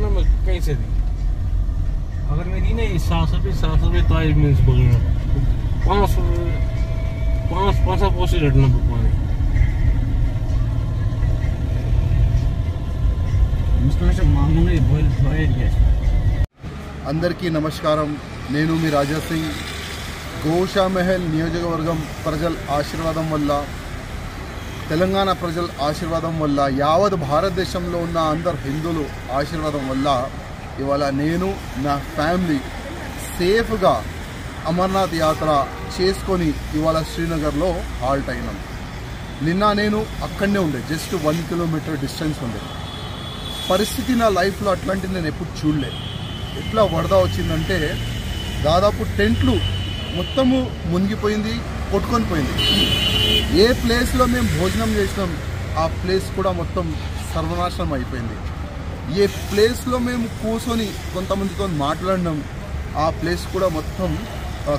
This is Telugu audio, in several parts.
करना मैं कैसे दी अगर मेरी नहीं सात सौ भी सात सौ भी तो आई मीन्स बोलना पाँच सौ पाँच पाँच सौ पोसी लड़ना पानी ఇన్స్టాలేషన్ మామూలుగా బాయిల్ బాయిల్ గ్యాస్ అందరికీ నమస్కారం నేను మీ రాజా సింగ్ గోషా మెహల్ నియోజకవర్గం ప్రజల ఆశీర్వాదం వల్ల తెలంగాణ ప్రజల ఆశీర్వాదం వల్ల యావత్ భారతదేశంలో ఉన్న అందరు హిందువులు ఆశీర్వాదం వల్ల ఇవాళ నేను నా ఫ్యామిలీ సేఫ్గా అమర్నాథ్ యాత్ర చేసుకొని ఇవాళ శ్రీనగర్లో హాల్ట్ అయినాం. నిన్న నేను అక్కడనే ఉండే జస్ట్ వన్ కిలోమీటర్ డిస్టెన్స్ ఉండే. పరిస్థితి నా లైఫ్లో అట్లాంటిది నేను ఎప్పుడు చూడలే. ఎట్లా వరద వచ్చిందంటే దాదాపు టెంట్లు మొత్తము మునిగిపోయింది కొట్టుకొని పోయింది. ఏ ప్లేస్లో మేము భోజనం చేసినాం ఆ ప్లేస్ కూడా మొత్తం సర్వనాశనం అయిపోయింది. ఏ ప్లేస్లో మేము కూర్చొని కొంతమందితో మాట్లాడినాం ఆ ప్లేస్ కూడా మొత్తం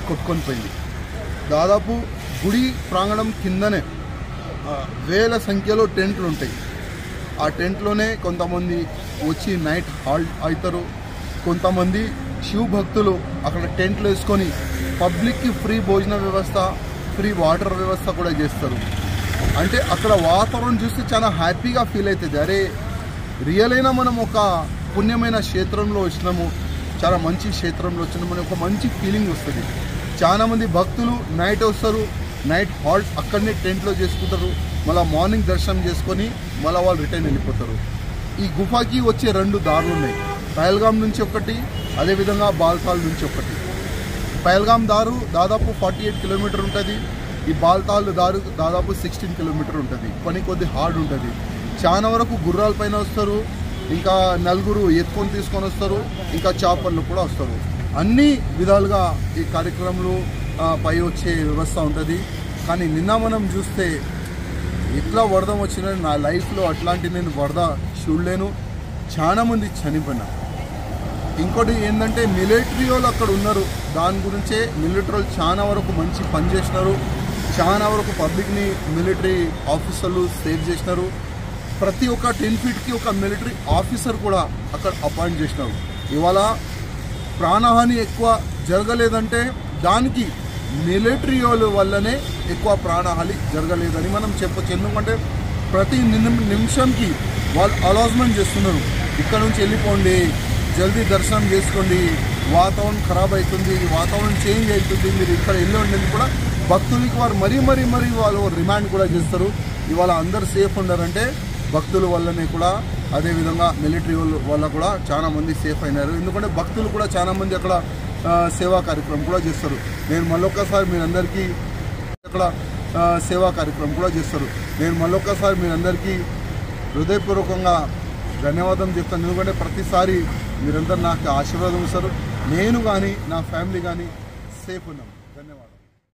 కొట్టుకొని పోయింది. దాదాపు గుడి ప్రాంగణం కిందనే వేల సంఖ్యలో టెంట్లు ఉంటాయి. ఆ టెంట్లోనే కొంతమంది వచ్చి నైట్ హాల్ట్ అవుతారు కొంతమంది శివ భక్తులు అక్కడ టెంట్లు వేసుకొని పబ్లిక్కి ఫ్రీ భోజన వ్యవస్థ ఫ్రీ వాటర్ వ్యవస్థ కూడా చేస్తారు. అంటే అక్కడ వాతావరణం చూస్తే చాలా హ్యాపీగా ఫీల్ అవుతుంది అరే రియల్ అయినా మనం ఒక పుణ్యమైన క్షేత్రంలో వచ్చినాము చాలా మంచి క్షేత్రంలో వచ్చినాము అనే ఒక మంచి ఫీలింగ్ వస్తుంది. చాలామంది భక్తులు నైట్ వస్తారు నైట్ హాల్ట్ అక్కడనే టెంట్లో చేసుకుంటారు మళ్ళీ మార్నింగ్ దర్శనం చేసుకొని మళ్ళీ వాళ్ళు రిటర్న్ వెళ్ళిపోతారు. ఈ గుఫాకి వచ్చే రెండు దారులు ఉన్నాయి. పహల్గాం నుంచి ఒకటి అదేవిధంగా బాల్తాల్ నుంచి ఒకటి. పహల్గాం దారు దాదాపు ఫార్టీ ఎయిట్ కిలోమీటర్ ఉంటుంది. ఈ బాల్తాల్ దారు దాదాపు సిక్స్టీన్ కిలోమీటర్ ఉంటుంది. పని కొద్ది హార్డ్ ఉంటుంది. చాలా వరకు గుర్రాల పైన వస్తారు. ఇంకా నలుగురు ఎత్తుకొని తీసుకొని వస్తారు. ఇంకా చేపళ్ళు కూడా వస్తారు. అన్ని విధాలుగా ఈ కార్యక్రమంలో పై వచ్చే వ్యవస్థ ఉంటుంది. కానీ నిన్న మనం చూస్తే ఎట్లా వరద వచ్చిన నా లైఫ్లో అట్లాంటి నేను వరద చూడలేను. చాలామంది చనిపోయినా ఇంకోటి ఏంటంటే మిలిటరీ వాళ్ళు అక్కడ ఉన్నారు. దాని గురించే మిలిటరీ వాళ్ళు చాలా వరకు మంచి పని చేసినారు. చాలా వరకు పబ్లిక్ని మిలిటరీ ఆఫీసర్లు సేవ్ చేసినారు. ప్రతి ఒక్క టెన్ ఫీట్కి ఒక మిలిటరీ ఆఫీసర్ కూడా అక్కడ అపాయింట్ చేసినారు. ఇవాళ ప్రాణహాని ఎక్కువ జరగలేదంటే దానికి మిలిటరీ వాళ్ళ వల్లనే ఎక్కువ ప్రాణహాని జరగలేదని మనం చెప్పొచ్చు. ఎందుకంటే ప్రతి నిమిషంకి వాళ్ళు అలాస్మెంట్ చేస్తున్నారు. ఇక్కడ నుంచి వెళ్ళిపోండి. జల్దీ దర్శనం చేసుకోండి. వాతావరణం ఖరాబ్ అవుతుంది. వాతావరణం చేంజ్ అవుతుంది. మీరు ఇక్కడ వెళ్ళి ఉండేది కూడా భక్తులకి వారు మరీ మరీ మరీ వాళ్ళు రిమాండ్ కూడా చేస్తారు. ఇవాళ అందరు సేఫ్ ఉన్నారంటే భక్తుల వల్లనే కూడా అదేవిధంగా మిలిటరీ వల్ల కూడా చాలా మంది సేఫ్ అయినారు. ఎందుకంటే భక్తులు కూడా చాలా మంది అక్కడ సేవా కార్యక్రమం కూడా చేస్తారు. నేను మళ్ళొక్కసారి మీరందరికీ అక్కడ సేవా కార్యక్రమం కూడా చేస్తారు. నేను మళ్ళొక్కసారి మీరందరికీ హృదయపూర్వకంగా ధన్యవాదం చెప్తాను. ఎందుకంటే ప్రతిసారి మీరందరూ నాకు ఆశీర్వాదం ఇస్తారు. నేను కానీ నా ఫ్యామిలీ కానీ సేఫ్ ఉన్నాం. ధన్యవాదాలు.